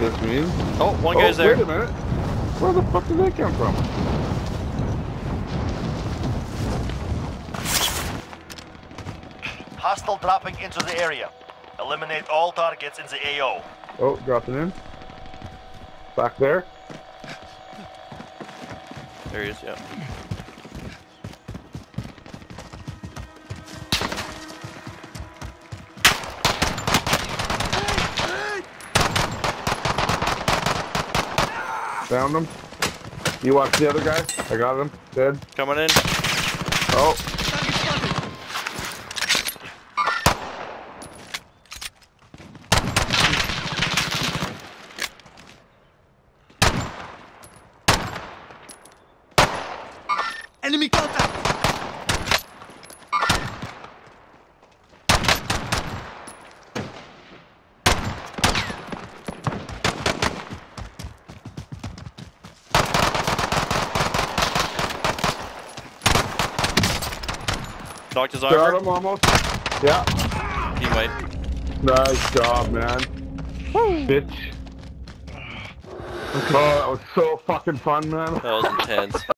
this means. Oh, one oh, guy's there. Wait a minute. Where the fuck did they come from? Hostile dropping into the area. Eliminate all targets in the AO. Oh, dropping in. Back there. There he is, yeah. Found him. You watch the other guy? I got him. Dead. Coming in. Oh, Enemy contact! Knocked his got him almost. Yeah. He might. Nice job, man. Bitch. Oh, that was so fucking fun, man. That was intense.